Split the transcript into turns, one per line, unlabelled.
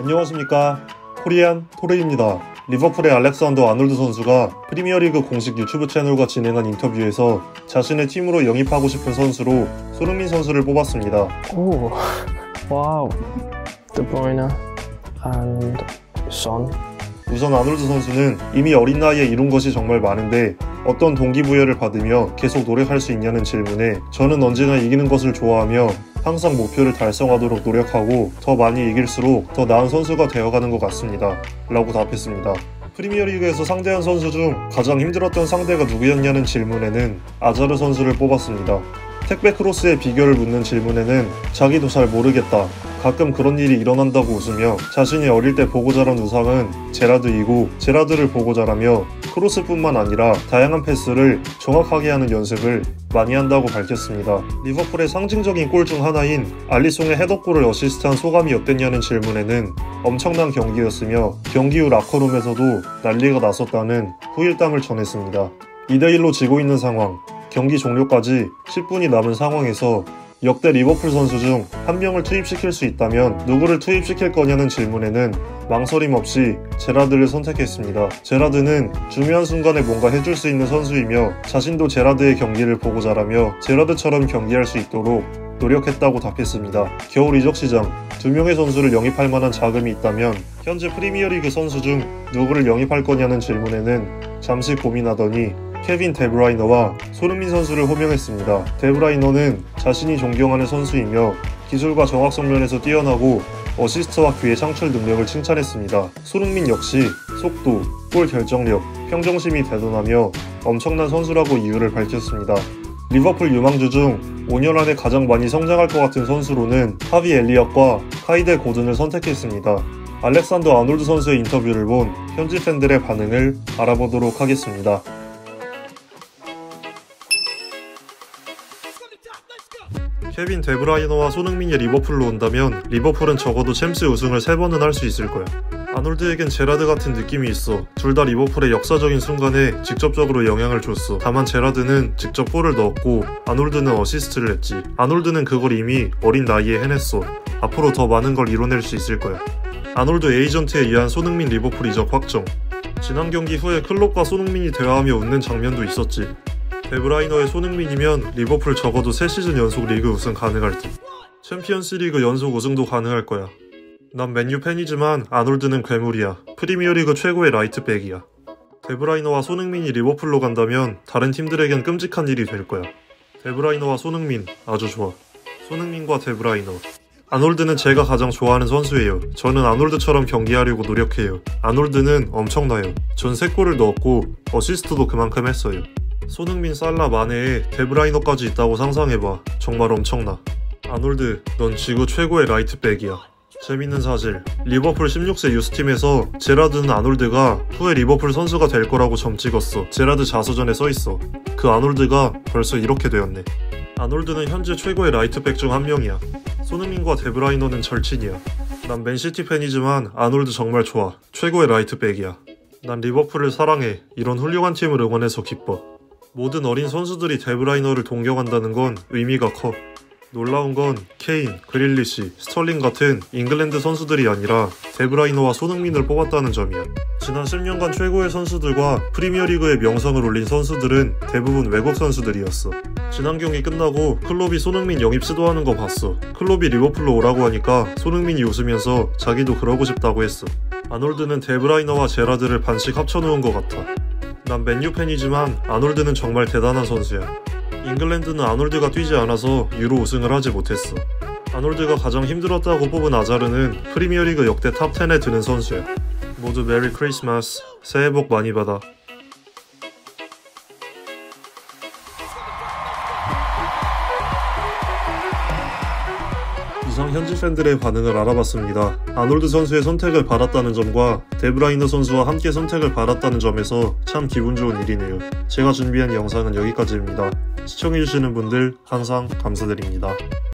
안녕하십니까 코리안 토레입니다 리버풀의 알렉산더 아놀드 선수가 프리미어리그 공식 유튜브 채널과 진행한 인터뷰에서 자신의 팀으로 영입하고 싶은 선수로 손흥민 선수를 뽑았습니다
Oh, wow. De Bruyne and Son.
우선 아놀드 선수는 이미 어린 나이에 이룬 것이 정말 많은데 어떤 동기부여를 받으며 계속 노력할 수 있냐는 질문에 저는 언제나 이기는 것을 좋아하며 항상 목표를 달성하도록 노력하고 더 많이 이길수록 더 나은 선수가 되어가는 것 같습니다. 라고 답했습니다. 프리미어리그에서 상대한 선수 중 가장 힘들었던 상대가 누구였냐는 질문에는 아자르 선수를 뽑았습니다. 택배 크로스의 비결을 묻는 질문에는 자기도 잘 모르겠다. 가끔 그런 일이 일어난다고 웃으며 자신이 어릴 때 보고 자란 우상은 제라드이고 제라드를 보고 자라며 크로스뿐만 아니라 다양한 패스를 정확하게 하는 연습을 많이 한다고 밝혔습니다. 리버풀의 상징적인 골 중 하나인 알리송의 헤더골을 어시스트한 소감이 어땠냐는 질문에는 엄청난 경기였으며 경기 후 라커룸에서도 난리가 났었다는 후일담을 전했습니다. 2대1로 지고 있는 상황, 경기 종료까지 10분이 남은 상황에서 역대 리버풀 선수 중 한 명을 투입시킬 수 있다면 누구를 투입시킬 거냐는 질문에는 망설임 없이 제라드를 선택했습니다. 제라드는 중요한 순간에 뭔가 해줄 수 있는 선수이며 자신도 제라드의 경기를 보고 자라며 제라드처럼 경기할 수 있도록 노력했다고 답했습니다. 겨울 이적 시장 두 명의 선수를 영입할 만한 자금이 있다면 현재 프리미어리그 선수 중 누구를 영입할 거냐는 질문에는 잠시 고민하더니 케빈 데브라이너와 손흥민 선수를 호명했습니다. 데브라이너는 자신이 존경하는 선수이며 기술과 정확성 면에서 뛰어나고 어시스트와 기회 창출 능력을 칭찬했습니다. 손흥민 역시 속도, 골 결정력, 평정심이 대단하며 엄청난 선수라고 이유를 밝혔습니다. 리버풀 유망주 중 5년 안에 가장 많이 성장할 것 같은 선수로는 하비 엘리엇과 카이데 고든을 선택했습니다. 알렉산더 아놀드 선수의 인터뷰를 본 현지 팬들의 반응을 알아보도록 하겠습니다. 케빈 데브라이너와 손흥민이 리버풀로 온다면 리버풀은 적어도 챔스 우승을 3번은 할 수 있을 거야. 아놀드에겐 제라드 같은 느낌이 있어. 둘 다 리버풀의 역사적인 순간에 직접적으로 영향을 줬어. 다만 제라드는 직접 골을 넣었고 아놀드는 어시스트를 했지. 아놀드는 그걸 이미 어린 나이에 해냈어. 앞으로 더 많은 걸 이뤄낼 수 있을 거야. 아놀드 에이전트에 의한 손흥민 리버풀 이적 확정. 지난 경기 후에 클롭과 손흥민이 대화하며 웃는 장면도 있었지. 데브라이너에 손흥민이면 리버풀 적어도 3시즌 연속 리그 우승 가능할 듯. 챔피언스 리그 연속 우승도 가능할 거야. 난 맨유 팬이지만 아놀드는 괴물이야. 프리미어리그 최고의 라이트백이야. 데브라이너와 손흥민이 리버풀로 간다면 다른 팀들에겐 끔찍한 일이 될 거야. 데브라이너와 손흥민 아주 좋아. 손흥민과 데브라이너. 아놀드는 제가 가장 좋아하는 선수예요. 저는 아놀드처럼 경기하려고 노력해요. 아놀드는 엄청나요. 전 3골을 넣었고 어시스트도 그만큼 했어요. 손흥민, 살라, 마네에 데브라이너까지 있다고 상상해봐. 정말 엄청나. 아놀드, 넌 지구 최고의 라이트백이야. 재밌는 사실, 리버풀 16세 유스팀에서 제라드는 아놀드가 후에 리버풀 선수가 될 거라고 점 찍었어. 제라드 자서전에 써있어. 그 아놀드가 벌써 이렇게 되었네. 아놀드는 현재 최고의 라이트백 중 한 명이야. 손흥민과 데브라이너는 절친이야. 난 맨시티 팬이지만 아놀드 정말 좋아. 최고의 라이트백이야. 난 리버풀을 사랑해. 이런 훌륭한 팀을 응원해서 기뻐. 모든 어린 선수들이 데브라이너를 동경한다는 건 의미가 커. 놀라운 건 케인, 그릴리시, 스털링 같은 잉글랜드 선수들이 아니라 데브라이너와 손흥민을 뽑았다는 점이야. 지난 10년간 최고의 선수들과 프리미어리그의 명성을 올린 선수들은 대부분 외국 선수들이었어. 지난 경기 끝나고 클롭이 손흥민 영입 시도하는 거 봤어. 클롭이 리버풀로 오라고 하니까 손흥민이 웃으면서 자기도 그러고 싶다고 했어. 아놀드는 데브라이너와 제라드를 반씩 합쳐놓은 것 같아. 난 맨유 팬이지만 아놀드는 정말 대단한 선수야. 잉글랜드는 아놀드가 뛰지 않아서 유로 우승을 하지 못했어. 아놀드가 가장 힘들었다고 뽑은 아자르는 프리미어리그 역대 탑 10에 드는 선수야. 모두 메리 크리스마스. 새해 복 많이 받아. 이상 현지 팬들의 반응을 알아봤습니다. 아놀드 선수의 선택을 받았다는 점과 데브라이너 선수와 함께 선택을 받았다는 점에서 참 기분 좋은 일이네요. 제가 준비한 영상은 여기까지입니다. 시청해주시는 분들 항상 감사드립니다.